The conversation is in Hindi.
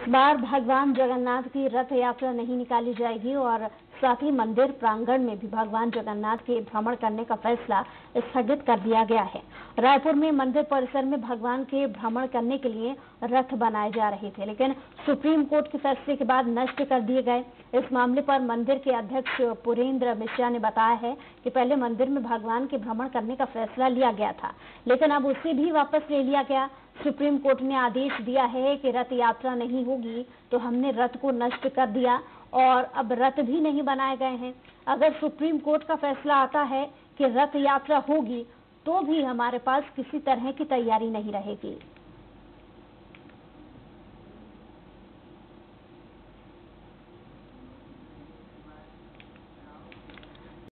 इस बार भगवान जगन्नाथ की रथ यात्रा नहीं निकाली जाएगी और साथ ही मंदिर प्रांगण में भी भगवान जगन्नाथ के भ्रमण करने का फैसला स्थगित कर दिया गया है। रायपुर में मंदिर परिसर में भगवान के भ्रमण करने के लिए रथ बनाए जा रहे थे, लेकिन सुप्रीम कोर्ट के फैसले के बाद नष्ट कर दिए गए। इस मामले पर मंदिर के अध्यक्ष पुरेंद्र मिश्रा ने बताया है कि पहले मंदिर में भगवान के भ्रमण करने का फैसला लिया गया था, लेकिन अब उसे भी वापस ले लिया गया। सुप्रीम कोर्ट ने आदेश दिया है कि रथ यात्रा नहीं होगी तो हमने रथ को नष्ट कर दिया और अब रथ भी नहीं बनाए गए हैं। अगर सुप्रीम कोर्ट का फैसला आता है कि रथ यात्रा होगी तो भी हमारे पास किसी तरह की तैयारी नहीं रहेगी।